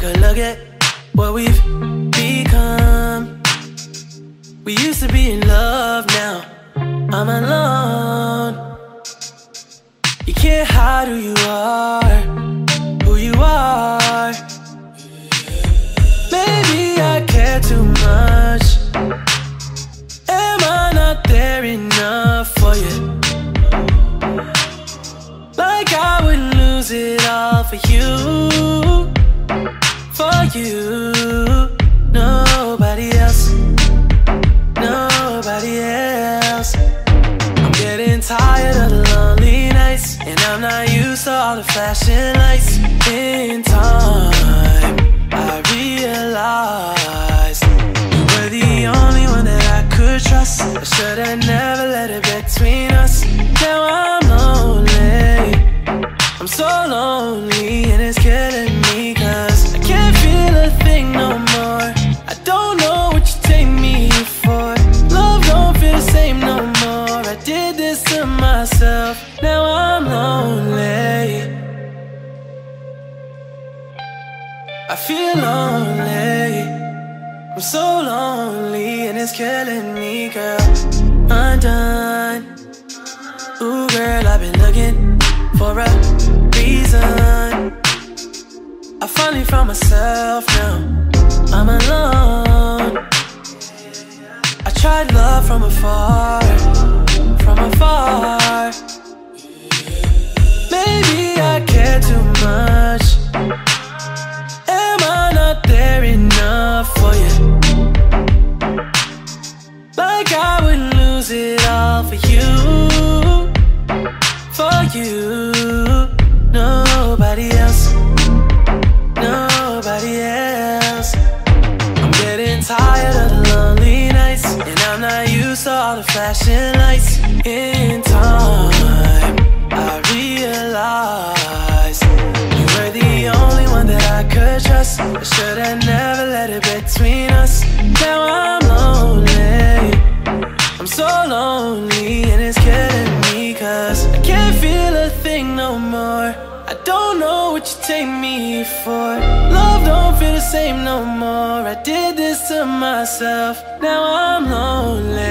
take a look at what we've become. We used to be in love, now I'm alone. You can't hide who you are, who you are. Maybe I care too much. Am I not there enough for you? Like I would lose it all for you for you. Nobody else, nobody else. I'm getting tired of the lonely nights, and I'm not used to all the flashing lights. In time, I realized you were the only one that I could trust. I should have never let it between us. Now I'm did this to myself. Now I'm lonely. I feel lonely. I'm so lonely and it's killing me, girl. Undone. Ooh, girl, I've been looking for a reason. I finally found myself now. I'm alone. I tried love from afar, from afar. Maybe I care too much. Am I not there enough for you? Like I would lose it all for you, for you. The flashing lights. In time, I realized you were the only one that I could trust. I should have never let it between us. Now I'm lonely. I'm so lonely and it's killing me cause I can't feel a thing no more. I don't know what you take me for. Love don't feel the same no more. I did this to myself. Now I'm lonely.